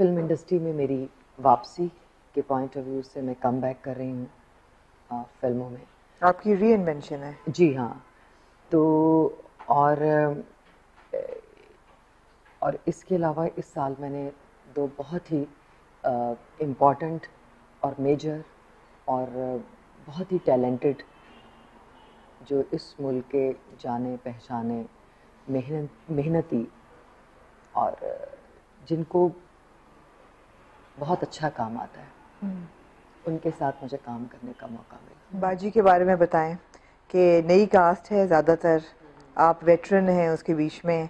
Film industry में मेरी वापसी के पॉइंट ऑफ़ व्यू से मैं कम बैक कर रही हूँ फ़िल्मों में। आपकी री इन्वेंशन है। जी हाँ। तो और और इसके अलावा इस साल मैंने दो बहुत ही इंपॉर्टेंट और मेजर और बहुत ही टैलेंटेड जो इस मुल्क के जाने पहचाने मेहनत मेहनती और जिनको बहुत अच्छा काम आता है। हम्म। उनके साथ मुझे काम करने का मौका मिला। बाजी के बारे में बताएँ कि नई कास्ट है ज़्यादातर। आप वेटरन हैं उसके बीच में।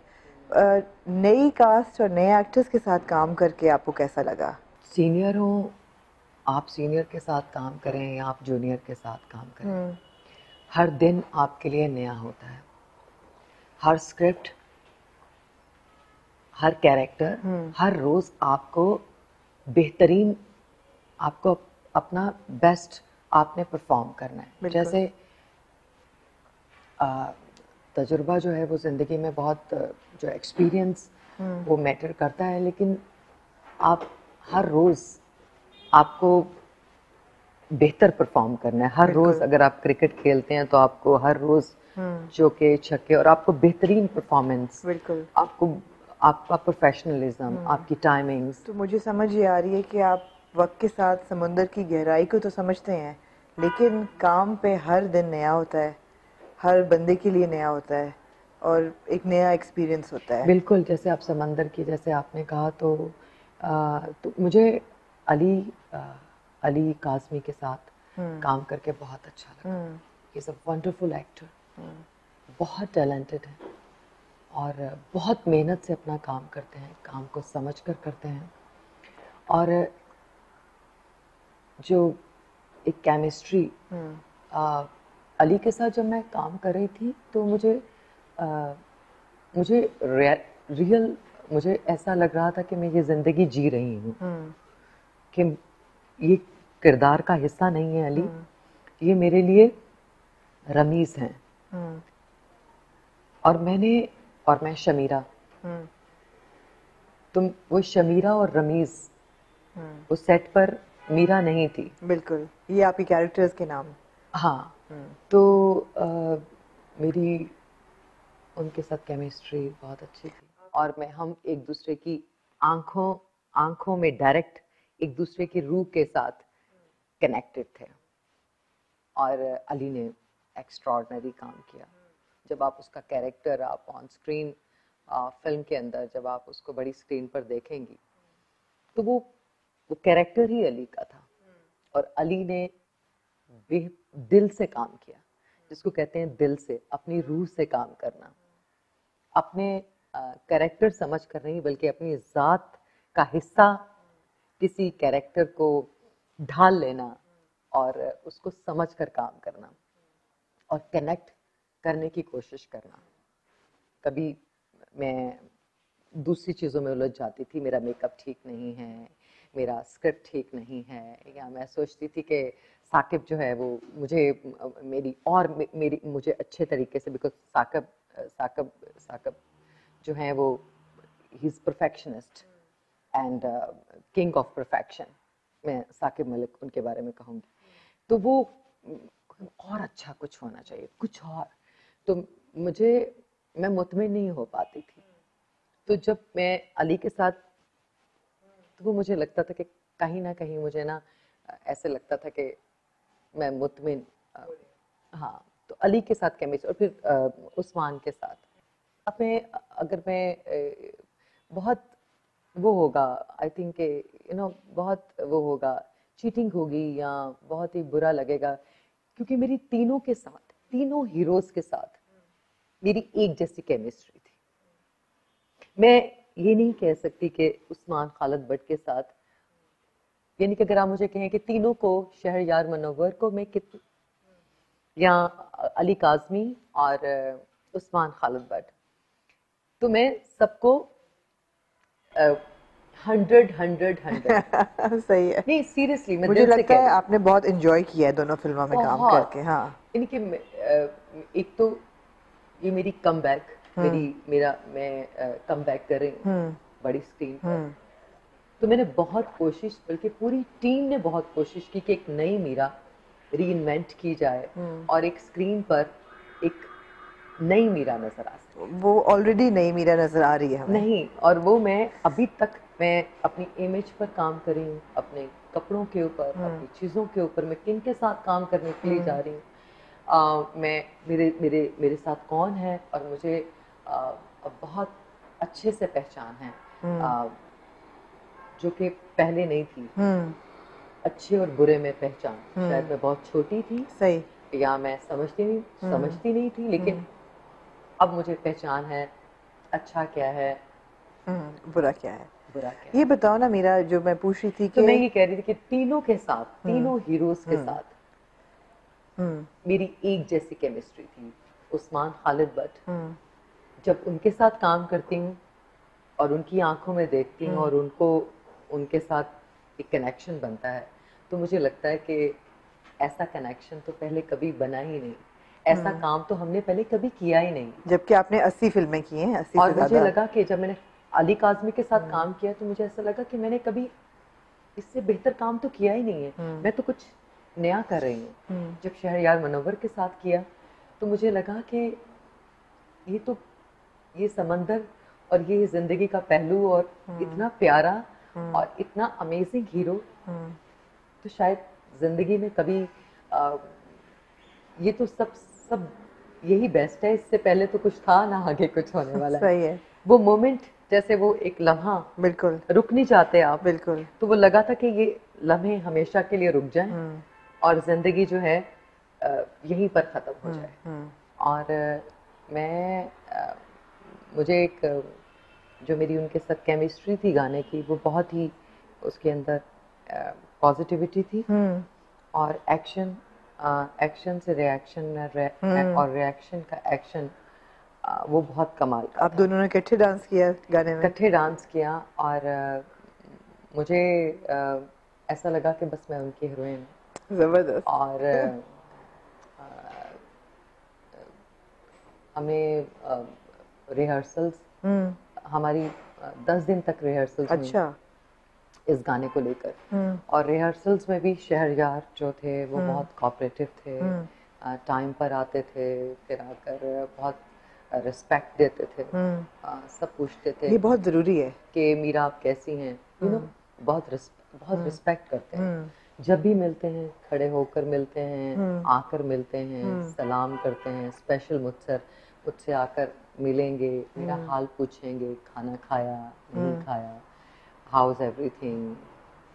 नई कास्ट और नए एक्टर्स के साथ काम करके आपको कैसा लगा? सीनियर हो आप सीनियर के साथ काम करें या आप जूनियर के साथ काम करें। हम्म। हर दिन आपके लिए नया होता है। हर स्क्रिप्ट हर कैरेक्टर हम्म। हर रोज आपको बेहतरीन आपको अपना बेस्ट आपने परफॉर्म करना है। जैसे तजुर्बा जो है वो ज़िंदगी में बहुत जो एक्सपीरियंस हम्म। वो मैटर करता है लेकिन आप हर रोज़ आपको बेहतर परफॉर्म करना है। हर रोज़ अगर आप क्रिकेट खेलते हैं तो आपको हर रोज़ हम्म। चौके छक्के और आपको बेहतरीन परफॉर्मेंस बिल्कुल। आपको आपका प्रोफेशनलिज्म हम्म। आपकी टाइमिंग्स तो मुझे समझ ये आ रही है कि आप वक्त के साथ समुंदर की गहराई को तो समझते हैं लेकिन काम पे हर दिन नया होता है हर बंदे के लिए नया होता है और एक नया एक्सपीरियंस होता है। बिल्कुल जैसे आप समंदर की जैसे आपने कहा तो आ, तो मुझे अली आ, अली काजमी के साथ हम्म। काम करके बहुत अच्छा लगा। इज़ अ वंडरफुल एक्टर बहुत टैलेंटेड है। और बहुत मेहनत से अपना काम करते हैं काम को समझ कर करते हैं और जो एक केमिस्ट्री हम्म। अली के साथ जब मैं काम कर रही थी तो मुझे आ, मुझे रियल मुझे ऐसा लग रहा था कि मैं ये ज़िंदगी जी रही हूँ हम्म। कि ये किरदार का हिस्सा नहीं है अली हम्म। ये मेरे लिए रमीज़ हैं और मैंने और मैं शमीरा। हम्म। तुम वो शमीरा और रमीज हम्म। उस सेट पर मीरा नहीं थी। बिल्कुल ये आपके कैरेक्टर्स के नाम। हाँ। हम्म। तो आ, मेरी उनके साथ केमिस्ट्री बहुत अच्छी थी। और मैं हम एक दूसरे की आँखों आँखों में डायरेक्ट एक दूसरे की रूह के साथ कनेक्टेड थे। और अली ने एक्स्ट्रॉर्डनरी काम किया। जब आप उसका कैरेक्टर आप ऑन स्क्रीन फ़िल्म के अंदर जब आप उसको बड़ी स्क्रीन पर देखेंगी तो वो वो कैरेक्टर ही अली का था। और अली ने दिल से काम किया, जिसको कहते हैं दिल से, अपनी रूह से काम करना। अपने कैरेक्टर समझ कर नहीं, बल्कि अपनी ज़ात का हिस्सा किसी कैरेक्टर को ढाल लेना और उसको समझ कर काम करना और कनेक्ट करने की कोशिश करना। कभी मैं दूसरी चीज़ों में उलझ जाती थी, मेरा मेकअप ठीक नहीं है, मेरा स्क्रिप्ट ठीक नहीं है, या मैं सोचती थी कि साकिब जो है वो मुझे, मेरी और मेरी, मुझे अच्छे तरीके से बिकॉज़ साकिब साकिब साकिब जो है वो he is perfectionist and king of perfection मैं साकिब मलिक उनके बारे में कहूँगी। तो वो, और अच्छा कुछ होना चाहिए, कुछ और। तो मुझे, मैं मुतमिन नहीं हो पाती थी। तो जब मैं अली के साथ तो वो मुझे लगता था कि कहीं ना कहीं मुझे ना, ऐसे लगता था कि मैं मुतमिन हाँ तो अली के साथ केमिस्ट और फिर उस्मान के साथ। अब मैं, अगर मैं बहुत वो होगा आई थिंक यू नो बहुत वो होगा चीटिंग होगी या बहुत ही बुरा लगेगा, क्योंकि मेरी तीनों के साथ तीनों हीरोज के साथ। मेरी एक जैसी केमिस्ट्री थी। मैं ये नहीं कह सकती कि उस्मान खालद भट्ट के साथ। यानी कि अगर आप मुझे कहें कि तीनों को शहर यार मनोवर को मैं कित, या अली काजमी और, उस्मान खालद भट्ट। तो मैं सबको हंड्रेड हंड्रेड हंड्रेड सही है नहीं सीरियसली मुझे लगता है आपने बहुत एंजॉय किया है दोनों फ़िल्मों में काम करके हाँ यानी कि एक तो ये मेरी कम बैक हम्म। मेरी मेरा मैं कम बैक कर रही हूँ हम्म। बड़ी स्क्रीन पर हम्म। तो मैंने बहुत कोशिश बल्कि पूरी टीम ने बहुत कोशिश की कि एक नई मीरा री की जाए हम्म। और एक स्क्रीन पर एक नई मीरा नज़र आ सके वो ऑलरेडी नई मीरा नज़र आ रही है हमें। नहीं और वो मैं अभी तक मैं अपनी इमेज पर काम कर रही हूँ अपने कपड़ों के ऊपर हम्म। अपनी चीज़ों के ऊपर मैं किन के साथ काम करने के लिए जा रही हूँ। मैं मेरे मेरे मेरे साथ कौन है और मुझे आ, बहुत अच्छे से पहचान है। आ, जो कि पहले नहीं थी। अच्छे और बुरे में पहचान। शायद मैं बहुत छोटी थी। सही। या मैं समझती नहीं समझती नहीं थी लेकिन अब मुझे पहचान है अच्छा क्या है? हम्म, बुरा क्या है? बुरा क्या ये बताओ ना मेरा जो मैं पूछ रही थी तो मैं ये कह रही थी कि तीनों के साथ तीनों हीरोज के साथ हम्म। मेरी एक जैसी केमिस्ट्री थी उस्मान खालिद भट्ट। हम्म। जब उनके साथ काम करती हूँ और उनकी आँखों में देखती हूँ और उनको उनके साथ एक कनेक्शन बनता है तो मुझे लगता है कि ऐसा कनेक्शन तो पहले कभी बना ही नहीं। ऐसा काम तो हमने पहले कभी किया ही नहीं। जबकि आपने 80 फ़िल्में की हैं 80 और से मुझे लगा कि जब मैंने अली काजमी के साथ काम किया तो मुझे ऐसा लगा कि मैंने कभी इससे बेहतर काम तो किया ही नहीं है। मैं तो कुछ नया कर रही हूँ। जब शहरयार मनोवर के साथ किया तो मुझे लगा कि ये तो ये समंदर और ये ज़िंदगी का पहलू और इतना प्यारा और इतना अमेजिंग हीरो तो शायद ज़िंदगी में कभी आ, ये तो सब सब यही बेस्ट है इससे पहले तो कुछ था ना आगे कुछ होने वाला सही है। वो मोमेंट जैसे वो एक लम्हा बिल्कुल। रुक नहीं चाहते आप बिल्कुल। तो वो लगा था कि ये लम्हे हमेशा के लिए रुक जाएँ हम्म, और ज़िंदगी जो है यहीं पर ख़त्म हो जाए। हम्म, और मैं मुझे एक जो मेरी उनके साथ केमिस्ट्री थी गाने की वो बहुत ही उसके अंदर पॉजिटिविटी थी। हम्म, और एक्शन एक्शन से रिएक्शन और रिएक्शन का एक्शन वो बहुत कमाल का आप दोनों ने इकट्ठे डांस किया गाने में? इकट्ठे डांस किया और मुझे ऐसा लगा कि बस मैं उनकी हीरोइन ज़बरदस्त। और हमें रिहर्सल्स हम्म, हमारी दस दिन तक रिहर्सल्स अच्छा। इस गाने को लेकर। हम्म, और रिहर्सल्स में भी शहरयार जो थे वो बहुत कोऑपरेटिव थे। हम्म। टाइम पर आते थे फिर आकर बहुत रिस्पेक्ट देते थे। हम्म, अ, सब पूछते थे ये बहुत ज़रूरी है। कि मीरा आप कैसी हैं? यू नो बहुत बहुत रिस्पेक्ट करते हैं। हम्म, जब भी मिलते हैं खड़े होकर मिलते हैं आकर मिलते हैं सलाम करते हैं स्पेशल मुझसे मुझसे आकर मिलेंगे मेरा हाल पूछेंगे खाना खाया नहीं खाया हाउस एवरीथिंग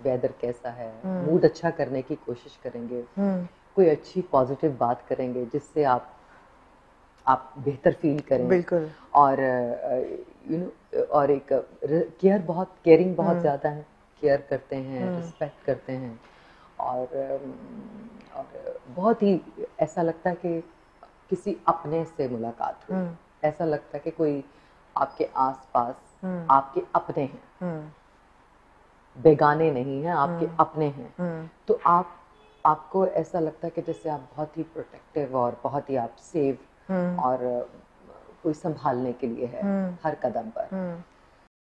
वेदर कैसा है? Mood hmm. अच्छा करने की कोशिश करेंगे। हम्म, कोई अच्छी पॉजिटिव बात करेंगे जिससे आप आप बेहतर फील करें। बिल्कुल। और यू नो और एक केयर बहुत केयरिंग बहुत ज़्यादा है। केयर करते हैं रिस्पेक्ट करते हैं। और अम, और बहुत ही ऐसा लगता है कि किसी अपने से मुलाकात हुई। हम्म, ऐसा लगता है कि कोई आपके आसपास। आपके अपने हैं। बेगाने नहीं हैं आपके अपने हैं। हम्म, तो आप आपको ऐसा लगता है कि जैसे आप बहुत ही प्रोटेक्टिव और बहुत ही आप सेव हम्म, और कोई संभालने के लिए है हम्म। हर कदम पर। हम्म,